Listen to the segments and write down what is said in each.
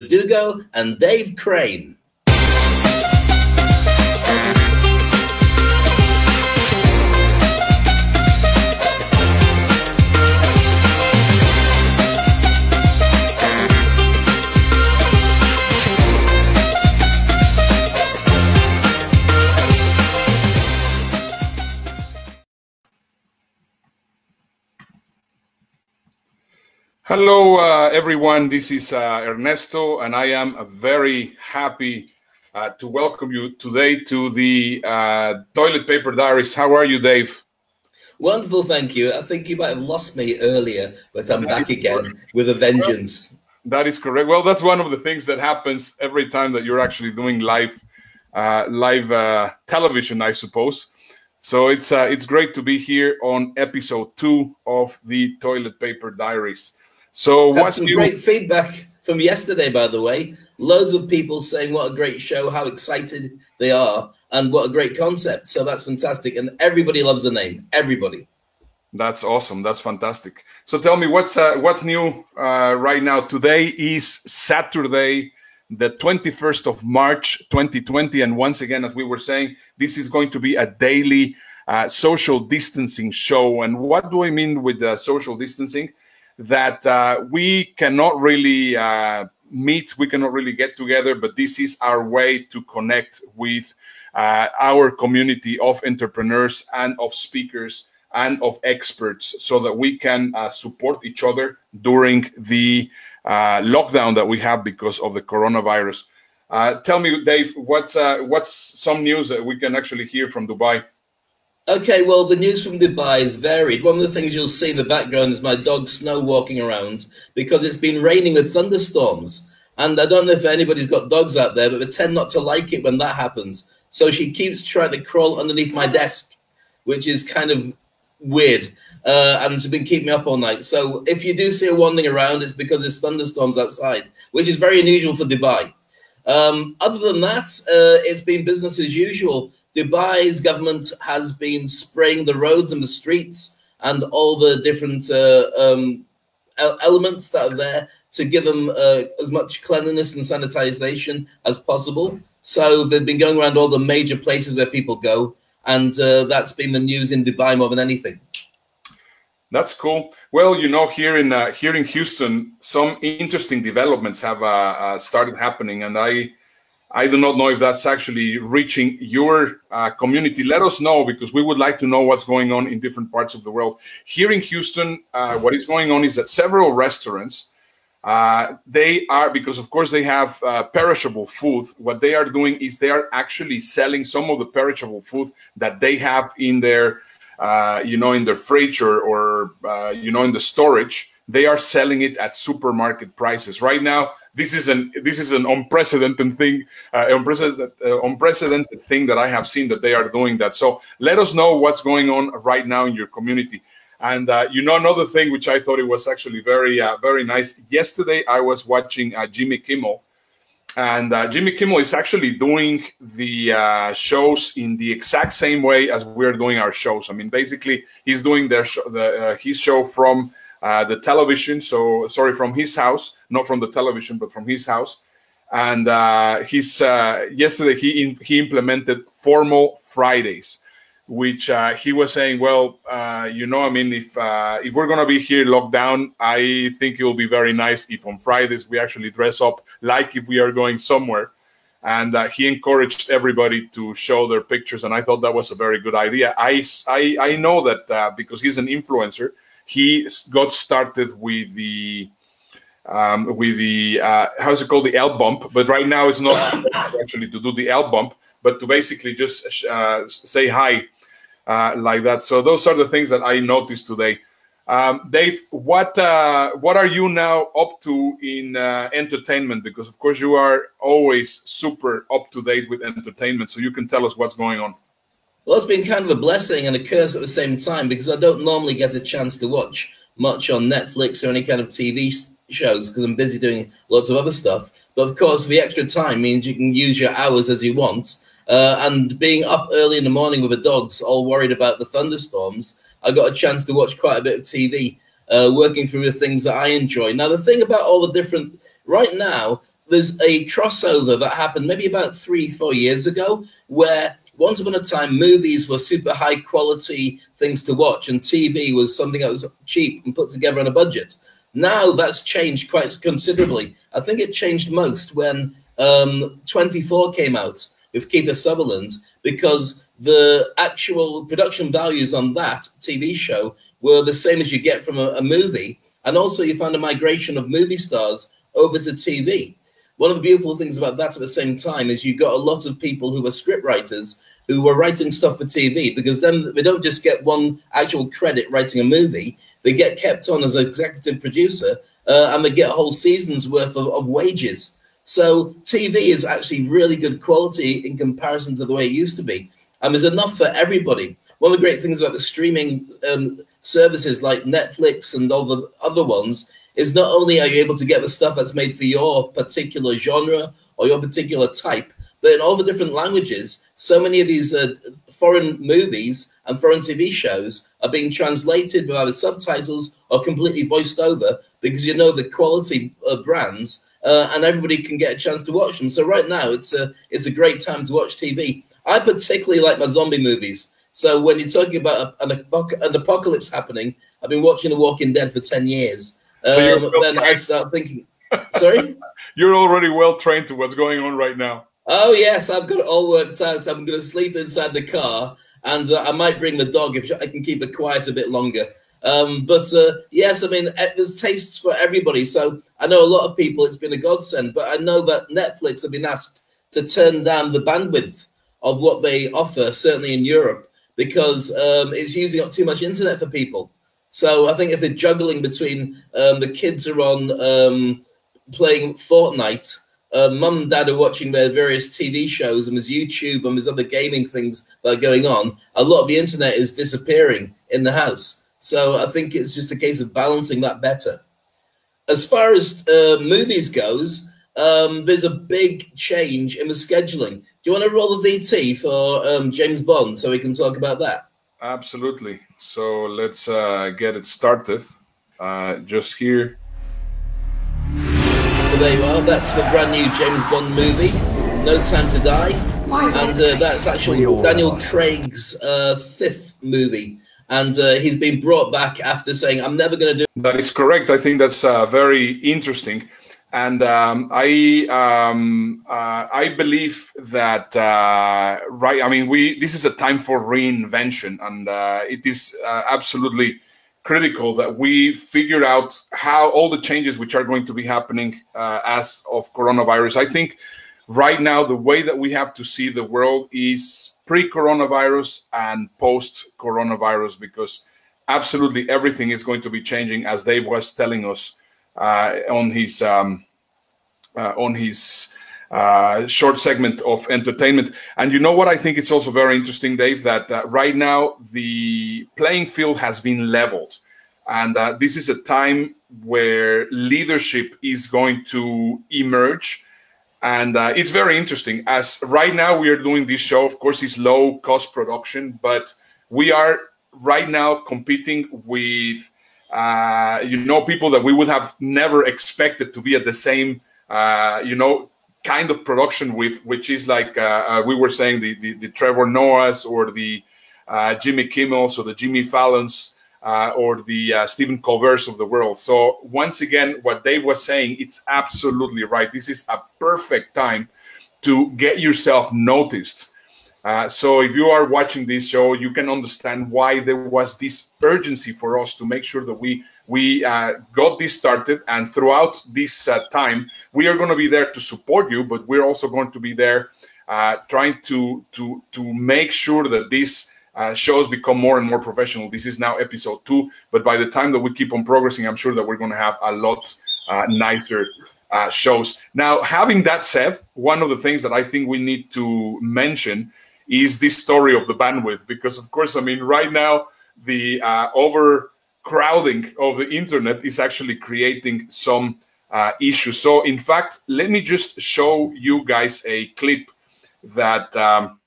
Dugo and Dave Crane. Hello, uh, everyone. This is uh, Ernesto, and I am very happy uh, to welcome you today to the uh, Toilet Paper Diaries. How are you, Dave? Wonderful, thank you. I think you might have lost me earlier, but I'm back again with a vengeance. That is correct. Well, that's one of the things that happens every time that you're actually doing live, uh, live uh, television, I suppose. So it's it's great to be here on episode two of the Toilet Paper Diaries. So Had what's some new? great feedback from yesterday, by the way. Loads of people saying what a great show, how excited they are, and what a great concept. So that's fantastic, and everybody loves the name. Everybody. That's awesome. That's fantastic. So tell me what's uh, what's new uh, right now. Today is Saturday, the 21st of March, 2020, and once again, as we were saying, this is going to be a daily uh, social distancing show. And what do I mean with uh, social distancing? That uh, we cannot really uh, meet, we cannot really get together, but this is our way to connect with uh, our community of entrepreneurs and of speakers and of experts so that we can uh, support each other during the uh, lockdown that we have because of the coronavirus. Uh, tell me, Dave, what's what's some news that we can actually hear from Dubai? Okay, well, the news from Dubai is varied. One of the things you'll see in the background is my dog Snow walking around because it's been raining with thunderstorms. And I don't know if anybody's got dogs out there, but they tend not to like it when that happens. So she keeps trying to crawl underneath my desk, which is kind of weird. Uh, and it's been keeping me up all night. So if you do see her wandering around, it's because there's thunderstorms outside, which is very unusual for Dubai. Um, other than that, uh, it's been business as usual. Dubai's government has been spraying the roads and the streets and all the different uh, um, elements that are there to give them uh, as much cleanliness and sanitization as possible. So they've been going around all the major places where people go, and uh, that's been the news in Dubai more than anything. That's cool. Well, you know, here in uh, here in Houston, some interesting developments have uh, uh, started happening, and I I do not know if that's actually reaching your uh, community. Let us know because we would like to know what's going on in different parts of the world. Here in Houston, uh, what is going on is that several restaurants uh, they are because of course they have uh, perishable food what they are doing is they are actually selling some of the perishable food that they have in their uh, you know in their fridge or, or uh, you know in the storage they are selling it at supermarket prices right now this is an this is an unprecedented thing uh, unprecedented, uh, unprecedented thing that i have seen that they are doing that so let us know what's going on right now in your community and uh, you know another thing which I thought it was actually very uh, very nice. Yesterday I was watching uh, Jimmy Kimmel, and uh, Jimmy Kimmel is actually doing the shows in the exact same way as we're doing our shows. I mean, basically he's doing their sh- the, his show from the television. So sorry, from his house, not from the television, but from his house. And he's yesterday he in, he implemented formal Fridays which uh, he was saying, well, uh, you know, I mean, if uh, if we're gonna be here locked down, I think it will be very nice if on Fridays we actually dress up like if we are going somewhere. And uh, he encouraged everybody to show their pictures, and I thought that was a very good idea. I I, I know that uh, because he's an influencer, he got started with the. Um, with the uh, how's it called the L bump, but right now it's not actually to do the L bump, but to basically just say hi uh, like that. So those are the things that I noticed today. Um, Dave, what uh, what are you now up to in uh, entertainment? Because of course you are always super up to date with entertainment, so you can tell us what's going on. Well, it's been kind of a blessing and a curse at the same time because I don't normally get a chance to watch much on Netflix or any kind of TV shows because I'm busy doing lots of other stuff. But of course, the extra time means you can use your hours as you want. Uh, and being up early in the morning with the dogs, all worried about the thunderstorms, I got a chance to watch quite a bit of TV, uh, working through the things that I enjoy. Now, the thing about all the different, right now, there's a crossover that happened maybe about three, four years ago, where once upon a time movies were super high quality things to watch, and TV was something that was cheap and put together on a budget. Now that's changed quite considerably. I think it changed most when um, 24 came out with Kiefer Sutherland because the actual production values on that TV show were the same as you get from a, a movie. And also, you found a migration of movie stars over to TV. One of the beautiful things about that at the same time is you've got a lot of people who are script writers who were writing stuff for TV because then they don't just get one actual credit writing a movie, they get kept on as an executive producer uh, and they get a whole season's worth of, of wages. So TV is actually really good quality in comparison to the way it used to be. And there's enough for everybody. One of the great things about the streaming um, services like Netflix and all the other ones is not only are you able to get the stuff that's made for your particular genre or your particular type, but in all the different languages, so many of these uh, foreign movies and foreign TV shows are being translated with either subtitles or completely voiced over because you know the quality of brands uh, and everybody can get a chance to watch them. So right now, it's a it's a great time to watch TV. I particularly like my zombie movies. So when you're talking about an, an apocalypse happening, I've been watching The Walking Dead for ten years. Um, so then I start thinking, sorry, you're already well trained to what's going on right now. Oh yes, I've got it all worked out. I'm going to sleep inside the car, and uh, I might bring the dog if I can keep it quiet a bit longer. Um, but uh, yes, I mean, eh, there's tastes for everybody. So I know a lot of people, it's been a godsend, but I know that Netflix have been asked to turn down the bandwidth of what they offer, certainly in Europe, because um, it's using up too much internet for people. So I think if they're juggling between um, the kids are on um, playing Fortnite, uh, mum and dad are watching their various TV shows, and there's YouTube and there's other gaming things that are going on, a lot of the internet is disappearing in the house. So I think it's just a case of balancing that better. As far as uh, movies goes, um, there's a big change in the scheduling. Do you want to roll the VT for um, James Bond so we can talk about that? Absolutely. So let's uh, get it started. Uh, just here. So there you are. That's the brand new James Bond movie, No Time to Die, and uh, that's actually Daniel Craig's uh, fifth movie and uh, he's been brought back after saying, "I'm never going to do." That is correct. I think that's uh, very interesting, and um, I um, uh, I believe that uh, right. I mean, we this is a time for reinvention, and uh, it is uh, absolutely critical that we figure out how all the changes which are going to be happening as of coronavirus. I think right now the way that we have to see the world is pre-coronavirus and post-coronavirus because absolutely everything is going to be changing as Dave was telling us uh, on his um, uh, on his uh, short segment of entertainment. And you know what? I think it's also very interesting, Dave, that uh, right now the playing field has been leveled. And uh, this is a time where leadership is going to emerge and uh, it's very interesting as right now we are doing this show of course it's low cost production but we are right now competing with uh, you know people that we would have never expected to be at the same uh, you know kind of production with which is like uh, uh, we were saying the, the, the trevor noahs or the uh, jimmy kimmels or the jimmy fallons uh, or the uh, Stephen Colbert's of the world. So once again, what Dave was saying, it's absolutely right. This is a perfect time to get yourself noticed. Uh, so if you are watching this show, you can understand why there was this urgency for us to make sure that we we uh, got this started. And throughout this uh, time, we are going to be there to support you, but we're also going to be there uh, trying to to to make sure that this uh, shows become more and more professional. This is now episode two, but by the time that we keep on progressing, I'm sure that we're going to have a lot nicer shows. Now, having that said, one of the things that I think we need to mention is this story of the bandwidth, because of course, I mean, right now the uh, overcrowding of the internet is actually creating some uh, issues. So, in fact, let me just show you guys a clip that. Um,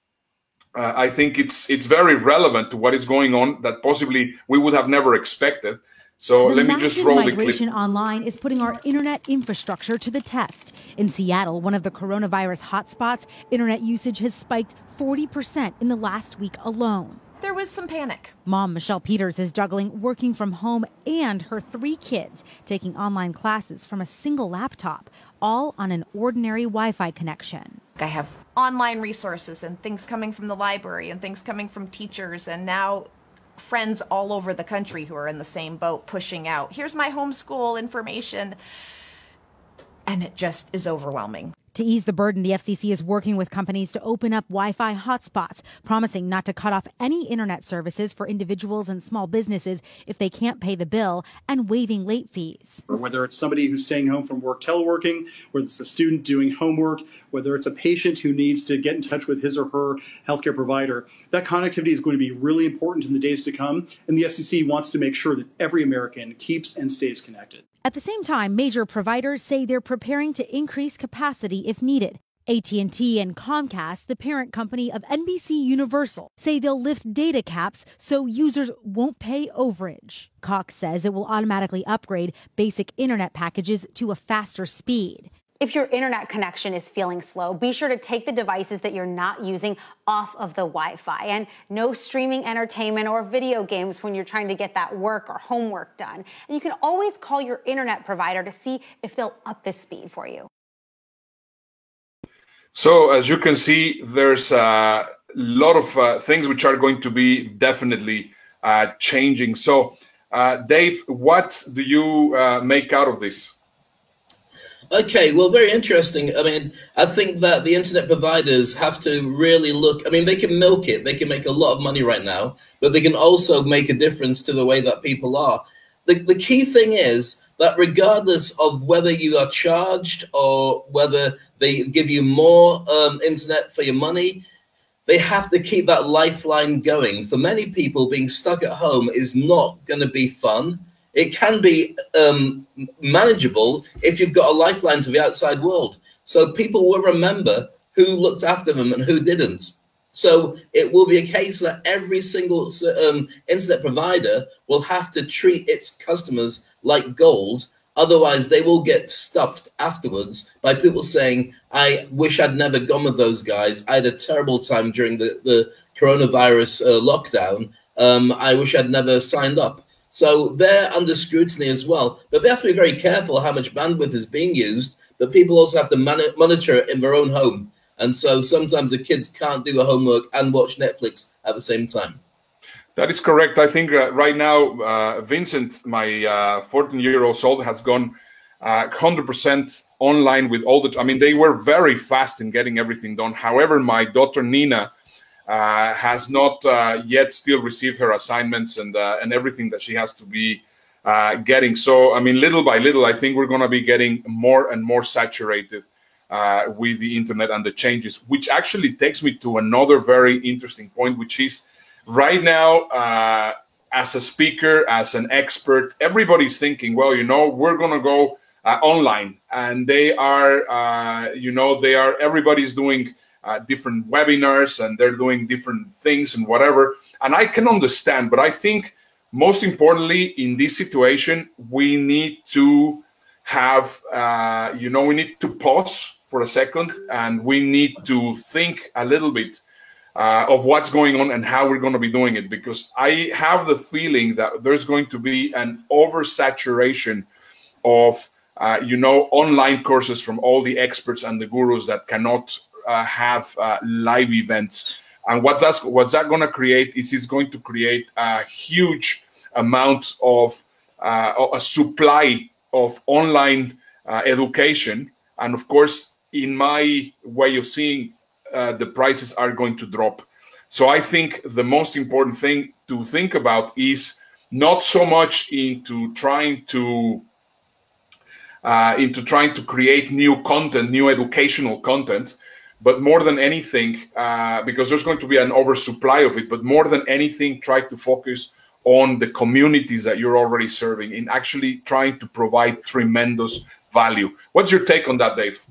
uh, I think it's it's very relevant to what is going on that possibly we would have never expected. So the let me just roll the clip. migration online is putting our internet infrastructure to the test. In Seattle, one of the coronavirus hotspots, internet usage has spiked 40% in the last week alone. There was some panic. Mom Michelle Peters is juggling working from home and her three kids taking online classes from a single laptop, all on an ordinary Wi Fi connection. I have online resources and things coming from the library and things coming from teachers, and now friends all over the country who are in the same boat pushing out. Here's my homeschool information. And it just is overwhelming. To ease the burden, the FCC is working with companies to open up Wi Fi hotspots, promising not to cut off any internet services for individuals and small businesses if they can't pay the bill, and waiving late fees. Whether it's somebody who's staying home from work teleworking, whether it's a student doing homework, whether it's a patient who needs to get in touch with his or her healthcare provider, that connectivity is going to be really important in the days to come. And the FCC wants to make sure that every American keeps and stays connected. At the same time, major providers say they're preparing to increase capacity if needed. AT&T and Comcast, the parent company of NBC Universal, say they'll lift data caps so users won't pay overage. Cox says it will automatically upgrade basic internet packages to a faster speed. If your internet connection is feeling slow, be sure to take the devices that you're not using off of the Wi Fi. And no streaming entertainment or video games when you're trying to get that work or homework done. And you can always call your internet provider to see if they'll up the speed for you. So, as you can see, there's a lot of uh, things which are going to be definitely uh, changing. So, uh, Dave, what do you uh, make out of this? Okay, well, very interesting. I mean, I think that the internet providers have to really look. I mean, they can milk it, they can make a lot of money right now, but they can also make a difference to the way that people are. The, the key thing is that regardless of whether you are charged or whether they give you more um, internet for your money, they have to keep that lifeline going. For many people, being stuck at home is not going to be fun it can be um, manageable if you've got a lifeline to the outside world. So people will remember who looked after them and who didn't. So it will be a case that every single um, internet provider will have to treat its customers like gold. Otherwise, they will get stuffed afterwards by people saying, I wish I'd never gone with those guys. I had a terrible time during the, the coronavirus uh, lockdown. Um, I wish I'd never signed up. So they're under scrutiny as well. But they have to be very careful how much bandwidth is being used. But people also have to man- monitor it in their own home. And so sometimes the kids can't do the homework and watch Netflix at the same time. That is correct. I think uh, right now, uh, Vincent, my 14 uh, year old son, has gone 100% uh, online with all the. I mean, they were very fast in getting everything done. However, my daughter Nina, uh, has not uh, yet still received her assignments and uh, and everything that she has to be uh, getting. So I mean, little by little, I think we're going to be getting more and more saturated uh, with the internet and the changes. Which actually takes me to another very interesting point, which is right now. Uh, as a speaker, as an expert, everybody's thinking, well, you know, we're going to go online, and they are, you know, they are. Everybody's doing uh, different webinars and they're doing different things and whatever. And I can understand, but I think most importantly in this situation, we need to have, uh, you know, we need to pause for a second and we need to think a little bit uh, of what's going on and how we're going to be doing it because I have the feeling that there's going to be an oversaturation of uh, you know online courses from all the experts and the gurus that cannot uh, have uh, live events. And what that's what's that going to create is it's going to create a huge amount of uh, a supply of online uh, education, and of course, in my way of seeing, uh, the prices are going to drop. So I think the most important thing to think about is not so much into trying to uh, into trying to create new content, new educational content, but more than anything, uh, because there's going to be an oversupply of it, but more than anything, try to focus on the communities that you're already serving in actually trying to provide tremendous value. What's your take on that, Dave?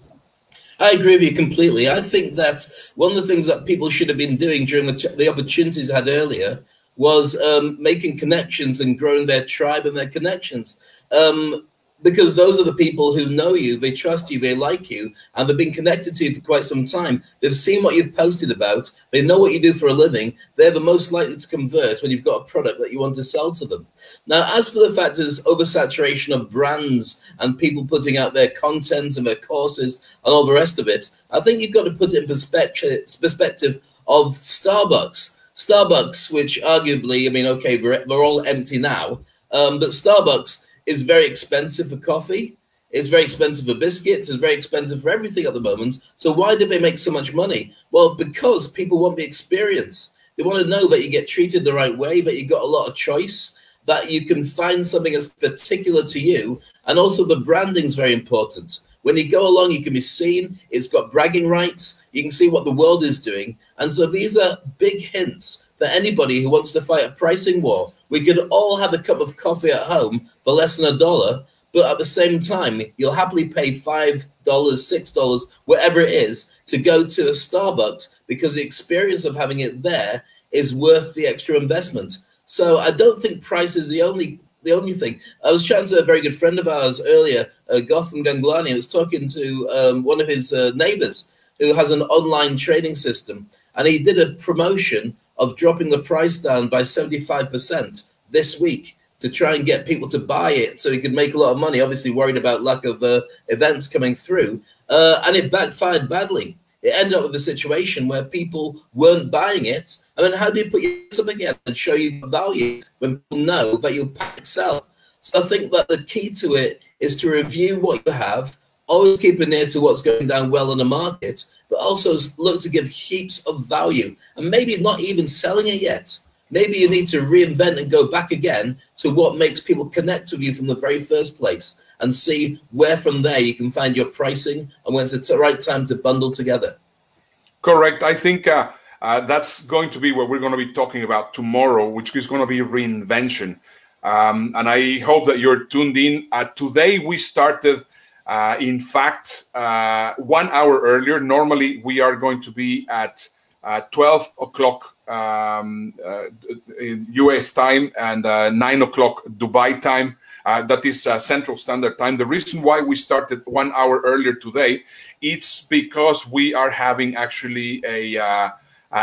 I agree with you completely. I think that one of the things that people should have been doing during the, the opportunities I had earlier was um, making connections and growing their tribe and their connections. Um, because those are the people who know you, they trust you, they like you, and they've been connected to you for quite some time. They've seen what you've posted about, they know what you do for a living. They're the most likely to convert when you've got a product that you want to sell to them. Now, as for the fact there's oversaturation of brands and people putting out their content and their courses and all the rest of it, I think you've got to put it in perspective, perspective of Starbucks. Starbucks, which arguably, I mean, okay, they're, they're all empty now, um, but Starbucks is very expensive for coffee. It's very expensive for biscuits. It's very expensive for everything at the moment. So why do they make so much money? Well, because people want the experience. They want to know that you get treated the right way, that you got a lot of choice, that you can find something that's particular to you, and also the branding is very important. When you go along, you can be seen. It's got bragging rights. You can see what the world is doing, and so these are big hints for anybody who wants to fight a pricing war we could all have a cup of coffee at home for less than a dollar, but at the same time, you'll happily pay five dollars, six dollars, whatever it is, to go to a Starbucks because the experience of having it there is worth the extra investment. So I don't think price is the only the only thing. I was chatting to a very good friend of ours earlier, uh, Gautam Ganglani. I was talking to um, one of his uh, neighbors who has an online training system, and he did a promotion of dropping the price down by 75% this week to try and get people to buy it so he could make a lot of money, obviously worried about lack of uh, events coming through. Uh, and it backfired badly. It ended up with a situation where people weren't buying it. I mean, how do you put yourself again and show you value when people know that you'll pack sell? So I think that the key to it is to review what you have, always keep an ear to what's going down well in the market, but also look to give heaps of value and maybe not even selling it yet. Maybe you need to reinvent and go back again to what makes people connect with you from the very first place and see where from there you can find your pricing and when it's the right time to bundle together. Correct. I think uh, uh, that's going to be what we're going to be talking about tomorrow, which is going to be reinvention. Um, and I hope that you're tuned in. Uh, today we started uh, in fact, uh, one hour earlier, normally we are going to be at uh, 12 o'clock um, US uh, time and uh, 9 o'clock Dubai time. Uh, that is Central Standard Time. The reason why we started one hour earlier today, it's because we are having actually a, a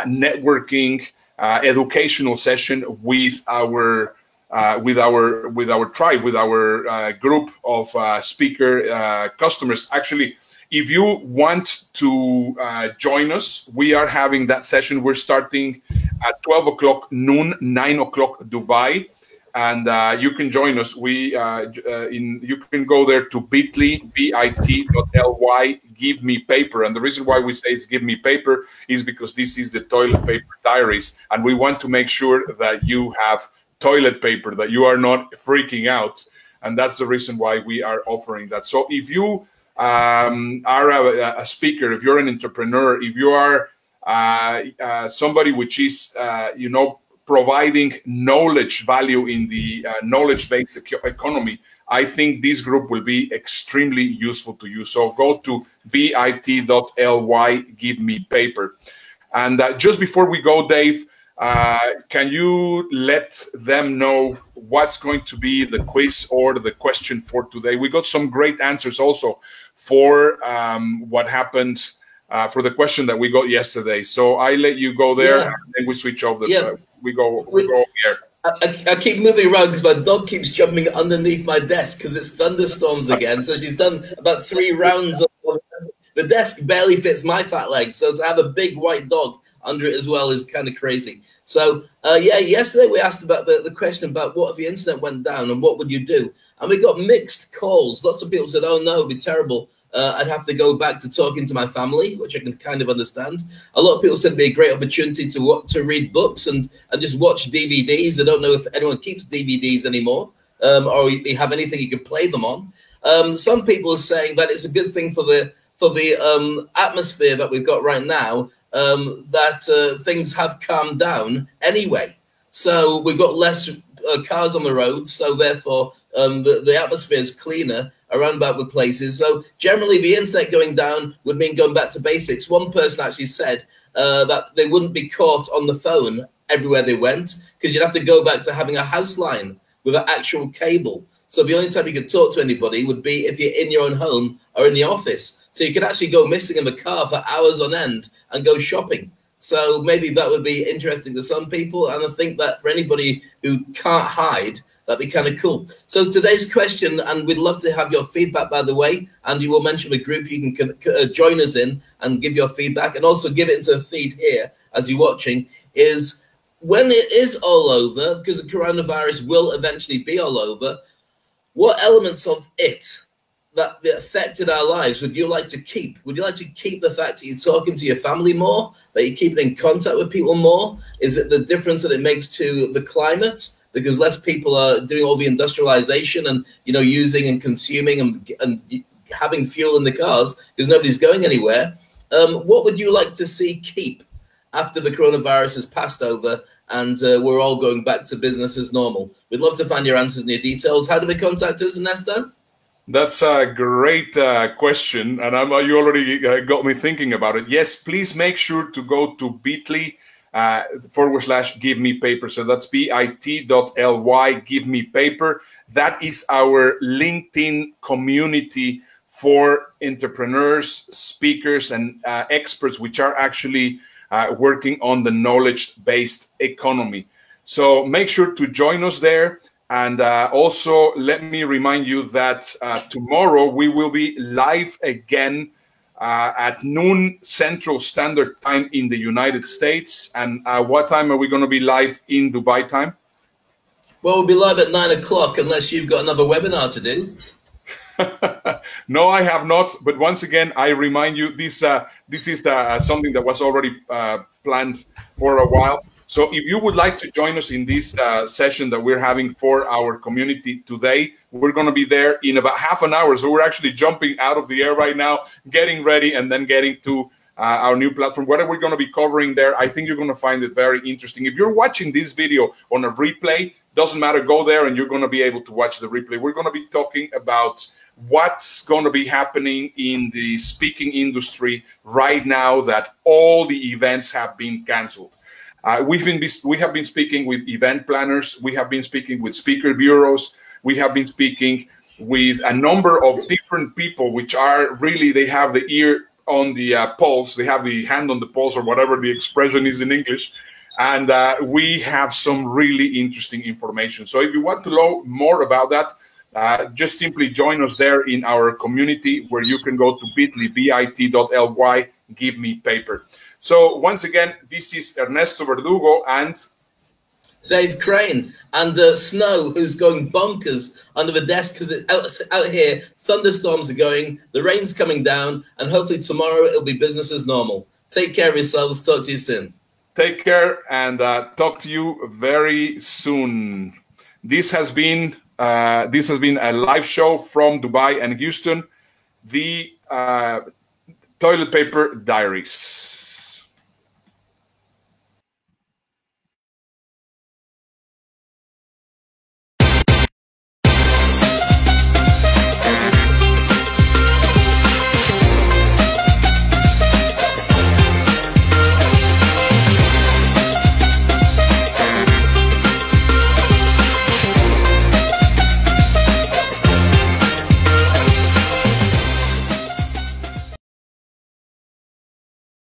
networking educational session with our uh, with our with our tribe, with our uh, group of uh, speaker uh, customers. Actually, if you want to uh, join us, we are having that session. We're starting at 12 o'clock noon, 9 o'clock Dubai, and uh, you can join us. We in you can go there to bit.ly, bit.ly, give me paper. And the reason why we say it's give me paper is because this is the toilet paper diaries, and we want to make sure that you have toilet paper, that you are not freaking out. And that's the reason why we are offering that. So if you um, are a, a, speaker, if you're an entrepreneur, if you are uh, uh, somebody which is, uh, you know, providing knowledge value in the uh, knowledge-based economy, I think this group will be extremely useful to you. So go to bit.ly, give me paper. And uh, just before we go, Dave, uh, can you let them know what's going to be the quiz or the question for today? We got some great answers also for um, what happened uh, for the question that we got yesterday. So I let you go there, yeah. and then we switch off the. Yeah. We go. We, we go here. I, I, keep moving around because my dog keeps jumping underneath my desk because it's thunderstorms again. So she's done about three rounds. Of, the desk barely fits my fat leg. So to have a big white dog under it as well is kind of crazy. So uh, yeah, yesterday we asked about the, the question about what if the internet went down and what would you do? And we got mixed calls. Lots of people said, "Oh no, it'd be terrible. Uh, I'd have to go back to talking to my family," which I can kind of understand. A lot of people said it'd be a great opportunity to to read books and and just watch DVDs. I don't know if anyone keeps DVDs anymore, um, or you have anything you can play them on. Um, some people are saying that it's a good thing for the for the um, atmosphere that we've got right now um, that uh, things have calmed down anyway. So we've got less uh, cars on the roads, so therefore um, the, the atmosphere is cleaner around about with places. So generally, the internet going down would mean going back to basics. One person actually said uh, that they wouldn't be caught on the phone everywhere they went. because you'd have to go back to having a house line with an actual cable. So the only time you could talk to anybody would be if you're in your own home or in the office. So you could actually go missing in the car for hours on end and go shopping. So maybe that would be interesting to some people. And I think that for anybody who can't hide, that'd be kind of cool. So today's question, and we'd love to have your feedback, by the way. And you will mention the group you can uh, join us in and give your feedback, and also give it into a feed here as you're watching. Is when it is all over, because the coronavirus will eventually be all over. What elements of it that affected our lives would you like to keep? Would you like to keep the fact that you're talking to your family more, that you're keeping in contact with people more? Is it the difference that it makes to the climate? Because less people are doing all the industrialization and you know using and consuming and, and having fuel in the cars because nobody's going anywhere. Um, what would you like to see keep after the coronavirus has passed over and uh, we're all going back to business as normal? We'd love to find your answers and your details. How do they contact us, Ernesto? That's a great uh, question, and I'm, uh, you already uh, got me thinking about it. Yes, please make sure to go to bit.ly uh, forward slash give me paper. So that's bit.ly give me paper. That is our LinkedIn community for entrepreneurs, speakers, and uh, experts, which are actually uh, working on the knowledge based economy. So make sure to join us there. And uh, also, let me remind you that uh, tomorrow we will be live again uh, at noon Central Standard Time in the United States. And uh, what time are we going to be live in Dubai time? Well, we'll be live at nine o'clock unless you've got another webinar to do. no, I have not. But once again, I remind you this uh, this is uh, something that was already planned for a while. So if you would like to join us in this uh, session that we're having for our community today, we're going to be there in about half an hour. So we're actually jumping out of the air right now, getting ready, and then getting to uh, our new platform. What are we going to be covering there? I think you're going to find it very interesting. If you're watching this video on a replay, doesn't matter, go there and you're going to be able to watch the replay. We're going to be talking about what's going to be happening in the speaking industry right now that all the events have been canceled. Uh, we've been we have been speaking with event planners, we have been speaking with speaker bureaus, we have been speaking with a number of different people, which are really they have the ear on the uh, pulse, they have the hand on the pulse, or whatever the expression is in English. And uh, we have some really interesting information. So if you want to know more about that, uh, just simply join us there in our community where you can go to bit.ly, give me paper. So once again, this is Ernesto Verdugo and Dave Crane and uh, Snow, who's going bonkers under the desk because out, out here, thunderstorms are going, the rain's coming down, and hopefully tomorrow it'll be business as normal. Take care of yourselves. Talk to you soon. Take care and uh, talk to you very soon. This has been uh, this has been a live show from Dubai and Houston. The uh, toilet paper diaries.